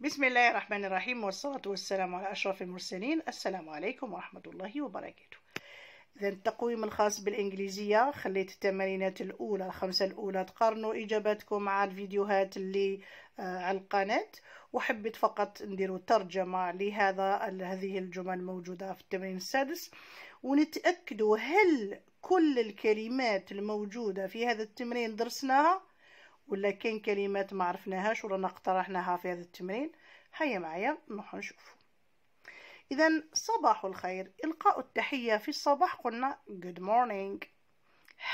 بسم الله الرحمن الرحيم والصلاة والسلام على أشرف المرسلين. السلام عليكم ورحمة الله وبركاته. إذا التقويم الخاص بالإنجليزية خليت التمارينات الأولى الخمسة الأولى تقارنوا إجاباتكم مع الفيديوهات اللي آه على القناة. وحبيت فقط نديروا ترجمة لهذا هذه الجمل الموجودة في التمرين السادس. ونتأكدوا هل كل الكلمات الموجودة في هذا التمرين درسناها؟ ولا كاين كلمات ما عرفناهاش ولا اقترحناها في هذا التمرين هيا معايا نروح نشوف اذا صباح الخير إلقاء التحية في الصباح قلنا good morning.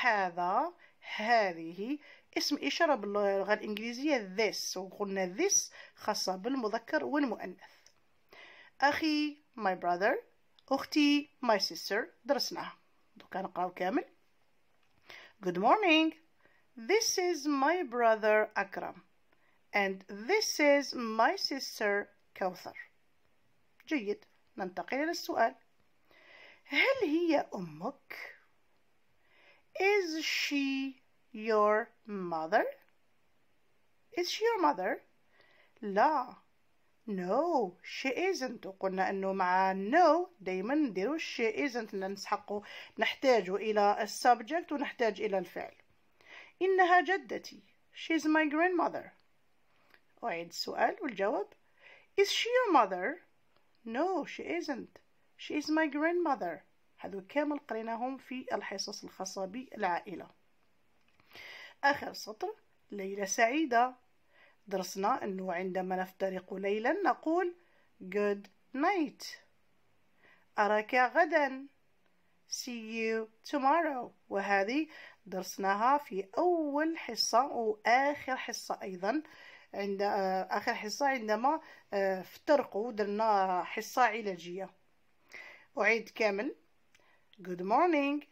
هذا هذه اسم إشارة باللغة الإنجليزية this وقلنا this خاصة بالمذكر والمؤنث. أخي my brother. أختي my sister. درسناها. دوكا نقراو كامل. good morning. This is my brother Akram and this is my sister Kauthar. جيد ننتقل إلى السؤال هل هي أمك؟ Is she your mother? Is she your mother? لا No, she isn't وقلنا أنه مع no دايما نديرو she isn't نسحقه نحتاج إلى السبجكت ونحتاج إلى الفعل إنها جدتي She's my grandmother أعيد السؤال والجواب Is she your mother? No, she isn't. She is my grandmother. هذو كامل قريناهم في الحصص الخاصة بالعائلة. آخر سطر ليلة سعيدة. درسنا أنه عندما نفترق ليلا نقول good night. أراك غدا. See you tomorrow. وهذه درسناها في أول حصة وآخر حصة أيضا عند آخر حصة عندما افترقوا درنا حصة علاجية أعيد كامل Good morning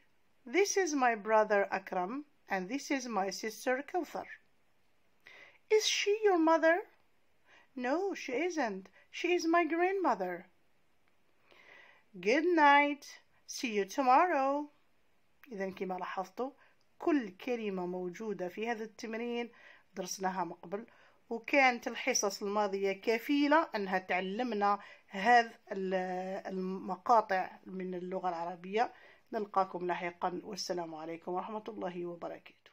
This is my brother Akram and this is my sister Kauthar Is she your mother? No, she isn't. She is my grandmother. Good night. See you tomorrow. إذا كما لاحظتوا كل كلمة موجودة في هذا التمرين درسناها من قبل وكانت الحصص الماضية كفيلة أنها تعلمنا هذه المقاطع من اللغة العربية نلقاكم لاحقا والسلام عليكم ورحمة الله وبركاته